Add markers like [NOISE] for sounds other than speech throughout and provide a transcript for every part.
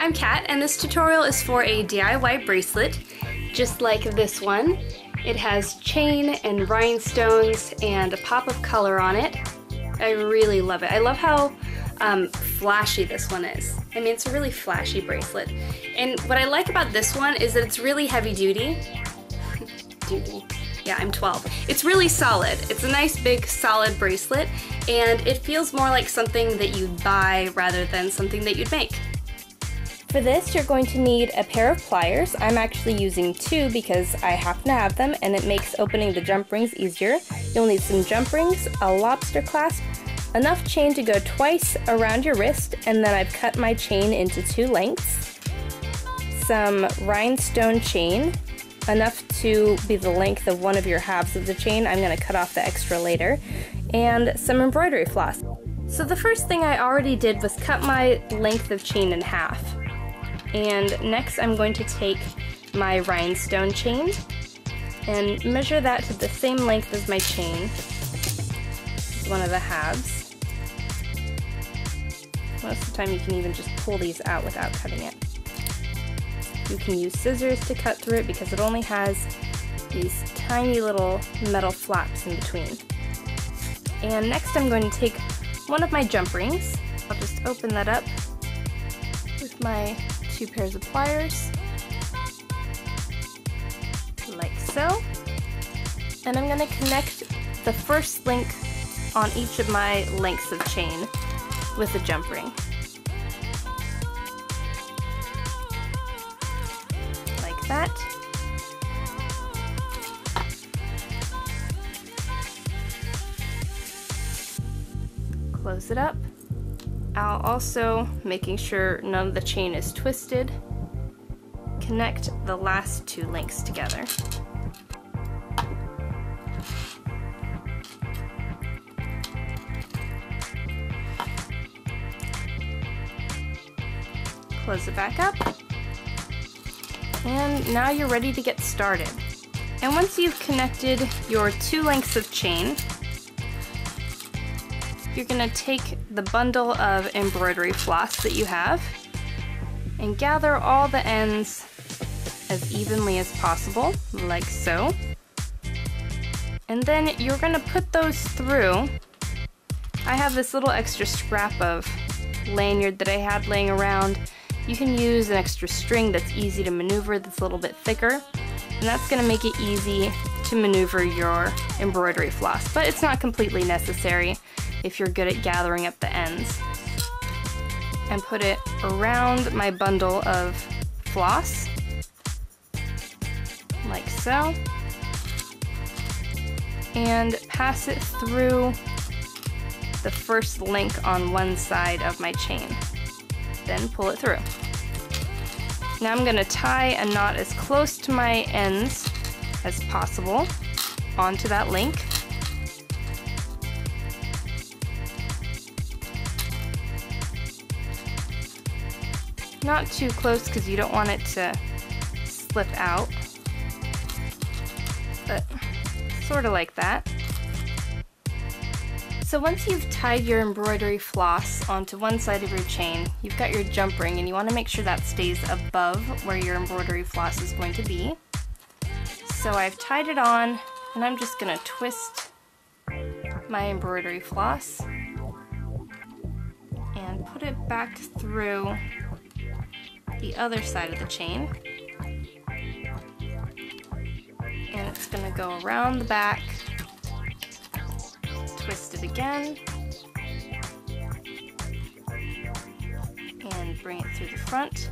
I'm Kat and this tutorial is for a DIY bracelet just like this one. It has chain and rhinestones and a pop of color on it. I really love it. I love how um, flashy this one is. I mean, it's a really flashy bracelet. And what I like about this one is that it's really heavy duty. [LAUGHS] duty. Yeah, I'm 12. It's really solid. It's a nice big solid bracelet and it feels more like something that you'd buy rather than something that you'd make. For this, you're going to need a pair of pliers. I'm actually using two because I happen to have them and it makes opening the jump rings easier. You'll need some jump rings, a lobster clasp, enough chain to go twice around your wrist, and then I've cut my chain into two lengths. Some rhinestone chain, enough to be the length of one of your halves of the chain. I'm going to cut off the extra later. And some embroidery floss. So the first thing I already did was cut my length of chain in half. And next I'm going to take my rhinestone chain and measure that to the same length as my chain, one of the halves. Most of the time you can even just pull these out without cutting it. You can use scissors to cut through it because it only has these tiny little metal flaps in between. And next I'm going to take one of my jump rings. I'll just open that up with my two pairs of pliers, like so. And I'm going to connect the first link on each of my lengths of chain with a jump ring. Like that. Close it up. I'll also, making sure none of the chain is twisted, connect the last two links together. Close it back up. And now you're ready to get started. And once you've connected your two lengths of chain, you're to take the bundle of embroidery floss that you have and gather all the ends as evenly as possible, like so. And then you're to put those through. I have this little extra scrap of lanyard that I had laying around. You can use an extra string that's easy to maneuver that's a little bit thicker. And that's to make it easy to maneuver your embroidery floss, but it's not completely necessary if you're good at gathering up the ends. And put it around my bundle of floss, like so. And pass it through the first link on one side of my chain. Then pull it through. Now I'm gonna tie a knot as close to my ends as possible onto that link. Not too close because you don't want it to slip out, but sort of like that. So once you've tied your embroidery floss onto one side of your chain, you've got your jump ring and you want to make sure that stays above where your embroidery floss is going to be. So I've tied it on and I'm just going to twist my embroidery floss and put it back through the other side of the chain. And it's going to go around the back, twist it again, and bring it through the front.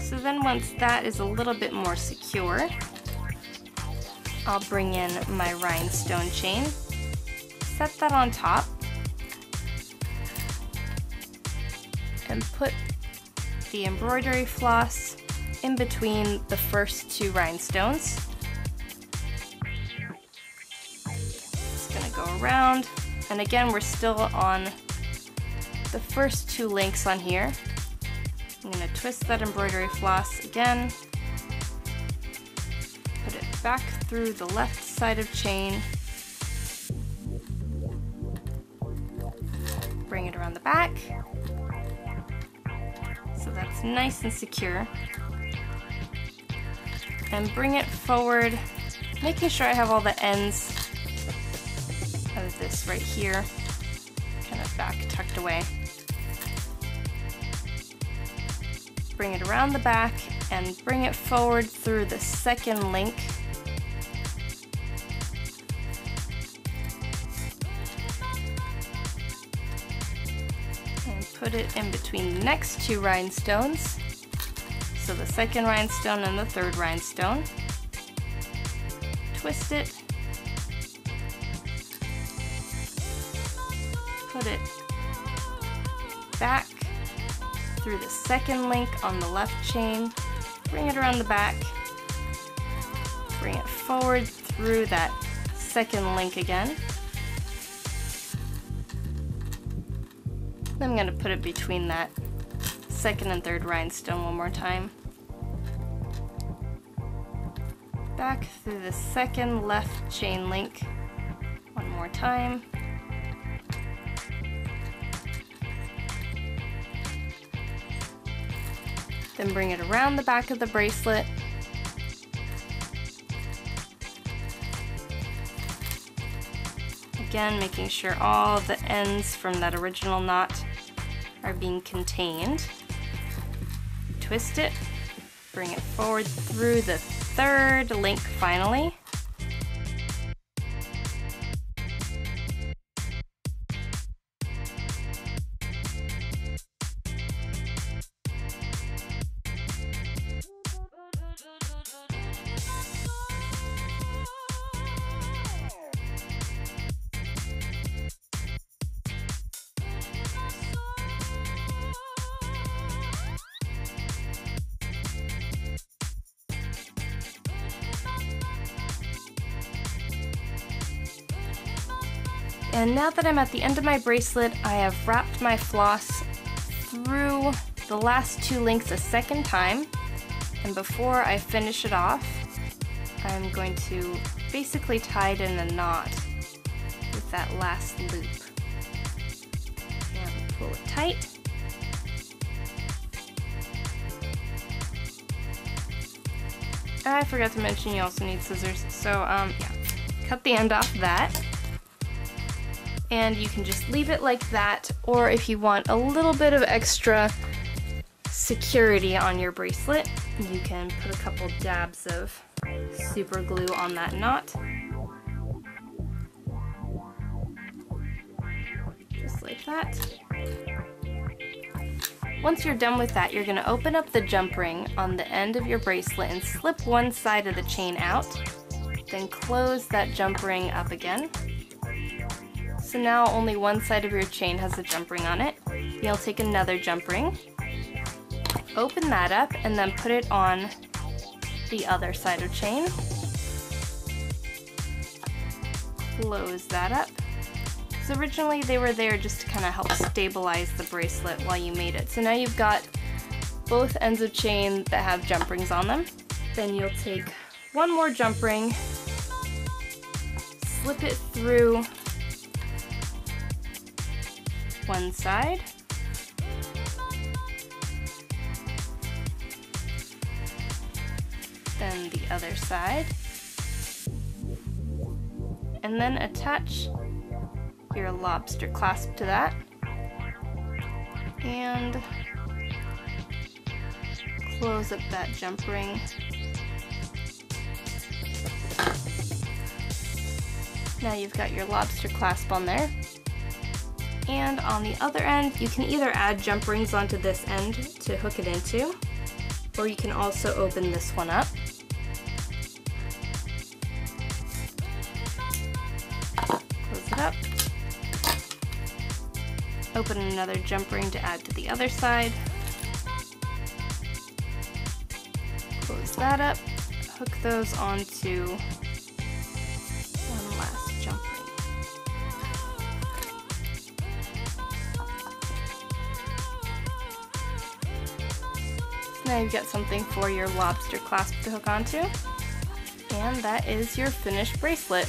So then once that is a little bit more secure, I'll bring in my rhinestone chain, set that on top, and put the embroidery floss in between the first two rhinestones. It's gonna go around, and again, we're still on the first two links on here. I'm gonna twist that embroidery floss again, put it back through the left side of chain, bring it around the back, that's nice and secure. And bring it forward, making sure I have all the ends of this right here, kind of back tucked away. Bring it around the back and bring it forward through the second link put it in between the next two rhinestones. So the second rhinestone and the third rhinestone. Twist it. Put it back through the second link on the left chain. Bring it around the back. Bring it forward through that second link again. Then I'm going to put it between that second and third rhinestone one more time. Back through the second left chain link one more time. Then bring it around the back of the bracelet Again, making sure all the ends from that original knot are being contained. Twist it, bring it forward through the third link finally. And now that I'm at the end of my bracelet, I have wrapped my floss through the last two links a second time. And before I finish it off, I'm going to basically tie it in a knot with that last loop. And pull it tight. I forgot to mention you also need scissors, so um, yeah, cut the end off that and you can just leave it like that or if you want a little bit of extra security on your bracelet you can put a couple dabs of super glue on that knot just like that once you're done with that, you're going to open up the jump ring on the end of your bracelet and slip one side of the chain out. Then close that jump ring up again. So now only one side of your chain has a jump ring on it. You'll take another jump ring, open that up, and then put it on the other side of chain. Close that up. So originally they were there just to kind of help stabilize the bracelet while you made it. So now you've got both ends of chain that have jump rings on them. Then you'll take one more jump ring, slip it through one side. Then the other side. And then attach your lobster clasp to that. And close up that jump ring. Now you've got your lobster clasp on there and on the other end you can either add jump rings onto this end to hook it into or you can also open this one up. Close it up. Open another jump ring to add to the other side. Close that up. Hook those onto Now you've got something for your lobster clasp to hook onto. And that is your finished bracelet.